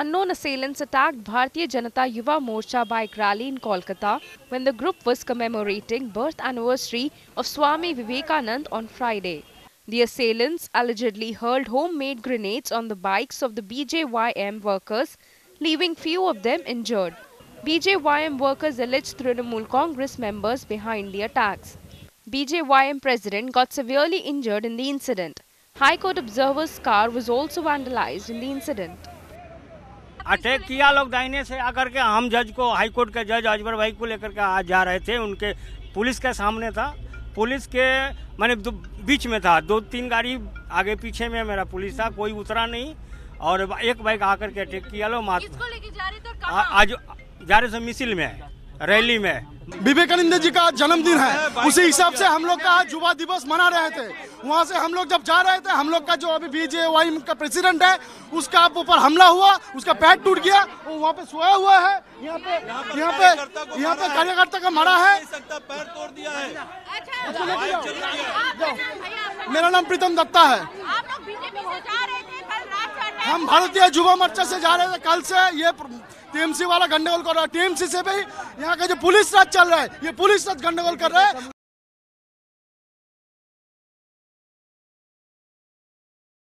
Unknown assailants attacked Bharatiya Janata Yuva Morcha bike rally in Kolkata when the group was commemorating birth anniversary of Swami Vivekanand on Friday. The assailants allegedly hurled homemade grenades on the bikes of the BJYM workers, leaving few of them injured. BJYM workers alleged Trinamool Congress members behind the attacks. BJYM president got severely injured in the incident. High Court observer's car was also vandalized in the incident. Attack किया लोग दाइने से आकर के हम जज को high court के जज अजबर भाई को लेकर के आज जा रहे थे। उनके पुलिस के सामने था। पुलिस के मैंने बीच में था। दो तीन गाड़ी आगे पीछे में मेरा पुलिस था। कोई उतरा नहीं। और एक बाइक आकर के अटैक किया लो मात्र आज जा रहे थे मिसिल में। रैली में। विवेकानंद जी का जन्मदिन है। उसी हिसाब से हम लोग का युवा दिवस मना रहे थे। वहाँ से हम लोग जब जा रहे थे हम लोग का जो अभी बीजेवाई का प्रेसिडेंट है उसका ऊपर हमला हुआ उसका पैर टूट गया वो वहाँ पे सोया हुआ है। यहाँ पे यहाँ पे यहाँ पे कार्यकर्ता का मरा है। पैर तोड़ दिया है मेरा नाम प्रीतम दत्ता है। हम भारतीय युवा मोर्चा से जा रहे थे कल से, ये टीएमसी वाला गंडगोल कर रहा है। टीएमसी से भी यहाँ का जो पुलिस राज चल रहा है, ये पुलिस राज गंडगोल कर रहा है।